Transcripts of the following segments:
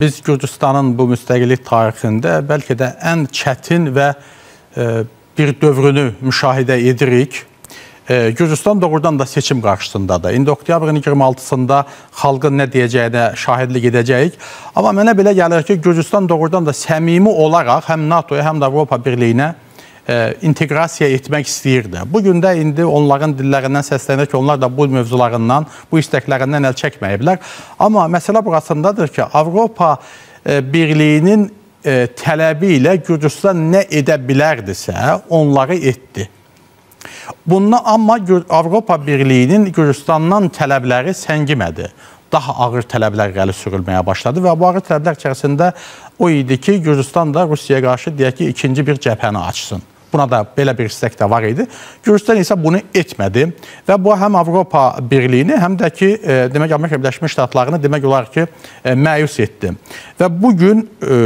Biz Gürcüstanın bu müstəqillik tarixində bəlkə də ən çətin və e, bir dövrünü müşahidə edirik. E, Gürcüstan doğrudan da seçim qarşısındadır. İndi oktyabrın 26-sında xalqın nə deyəcəyinə şahidlik edəcəyik. Amma mənə belə gəlir ki, Gürcüstan doğrudan da səmimi olaraq həm NATO-ya, həm də Avropa Birliyinə inteqrasiya etmək istəyirdi. Bu gün də indi onların dillərindən səslənir ki, onlar da bu mövzularından, bu istəklərindən əl çəkməyiblər. Amma məsələ burasındadır ki, Avropa Birliyinin tələbi ilə Gürcüstan nə edə bilərdisə, onları etdi. Bundan amma Avropa Birliyinin Gürcüstandan tələbləri səngimədi daha ağır tələblər irəli sürülməyə başladı və bu ağır tələblər içərisində o idi ki, Gürcüstan da Rusiyaya qarşı deyək ki, ikinci bir cəbhəni açsın. Buna da belə bir istək də var idi. Gürcüstan isə bunu etmədi və bu həm Avropa Birliyini, həm də ki, e, demək Amerika Birləşmiş Ştatlarını demək olar ki, e, məyus etdi. Və bu gün e,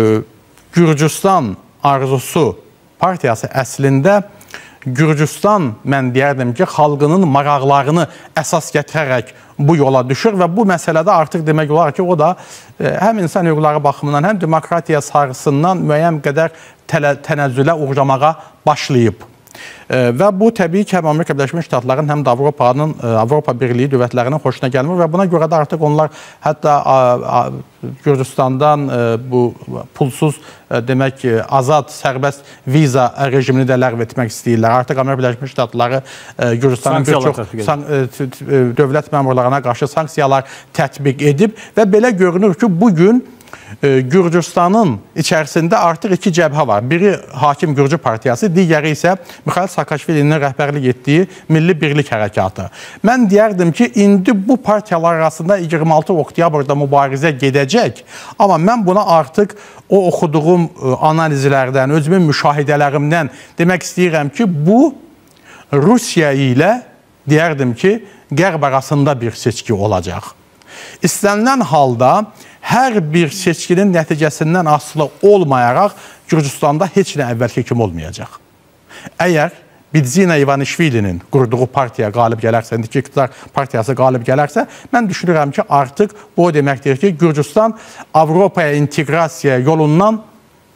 Gürcüstan arzusu partiyası əslində Gürcüstan mən deyərdim ki, xalqının maraqlarını əsas gətirərək bu yola düşür və bu məsələdə artıq demək olar ki, o da həm insan hüquqları baxımından, həm demokratiya sarğısından müəyyən qədər tənəzzülə uğramağa başlayıb. Və bu təbii ki, həm Amerika Birləşmiş Ştatlarının, həm də Avropanın, Avropa Birliyi dövlətlərinin xoşuna gəlmir və buna görə də artıq onlar hətta Gürcüstandan bu pulsuz demək azad sərbəst viza rejimini də ləğv etmək istəyirlər. Artıq Amerika Birləşmiş Ştatları Gürcüstanın bir çox dövlət məmurlarına qarşı sanksiyalar tətbiq edib və belə görünür ki, bu gün Gürcüstanın içərisində artıq iki cəbhə var. Biri Hakim Gürcü Partiyası, digəri isə Mixail Saakashvilinin rəhbərlik etdiyi Milli Birlik Hərəkatı. Mən deyərdim ki, indi bu partiyalar arasında 26 oktyabrda mübarizə gedəcək, amma mən buna artıq o oxuduğum analizlərdən, özümün müşahidələrimdən demək istəyirəm ki, bu Rusiya ilə deyərdim ki, qərb arasında bir seçki olacaq. İstənilən halda hər bir seçkinin nəticəsindən asılı olmayaraq Gürcüstanda heç nə əvvəlki kimi olmayacaq. Əgər Bidzina İvanişvilinin qurduğu partiya qalib gələrsə, indiki iqtidar partiyası qalib gələrsə, mən düşünürəm ki, artıq bu o deməkdir ki, Gürcüstan Avropaya inteqrasiya yolundan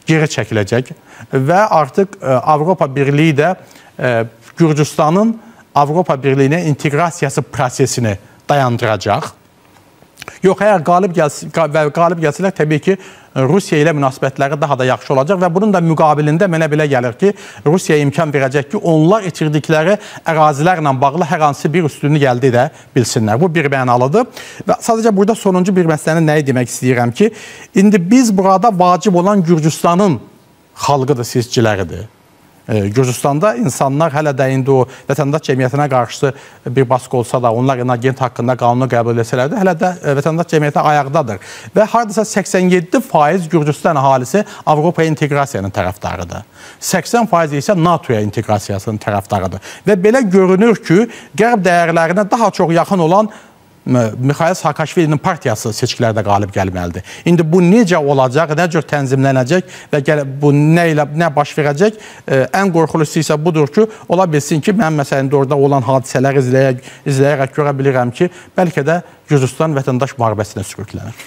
geri çəkiləcək və artıq e, Avropa Birliyi də e, Gürcüstanın Avropa Birliyinə inteqrasiyası prosesini dayandıracaq. Yox, əgər qalib gəlsin və qalib gəlsələr təbii ki, Rusiya ilə münasibətləri daha da yaxşı olacaq və bunun da müqabilində mənə belə gəlir ki, Rusiya imkan verəcək ki, onlar itirdikləri ərazilərlə bağlı hər hansı bir üstünlük əldə edə bilsinlər. Bu bir mənalıdır. Və sadəcə burada sonuncu bir məsələni nəyi demək istəyirəm ki, indi biz burada vacib olan Gürcüstanın xalqıdır, seçiciləridir. Gürcüstanda insanlar hələ də indi o vətəndaş cəmiyyətinə qarşı bir baskı olsa da, onlar agent haqqında qanunu qəbul etsələr də, hələ də vətəndaş cəmiyyəti ayaqdadır. Və hardasa 87% Gürcüstan əhalisi Avropa inteqrasiyanın tərəfdarıdır. 80% isə NATO-ya inteqrasiyasının tərəfdarıdır. Və belə görünür ki, qərb dəyərlərinə daha çox yaxın olan Mixail Saakashvilinin partiyası seçkilərdə qalib gəlməlidir. İndi bu necə olacaq, nə cür tənzimlənəcək və bu nə ilə nə baş verəcək? Ən qorxulusu isə budur ki, ola bilsin ki, mən məsələn orada olan hadisələri izləyərək, izləyərək görə bilirəm ki, bəlkə də Gürcüstan vətəndaş müharibəsinə sürüklənir.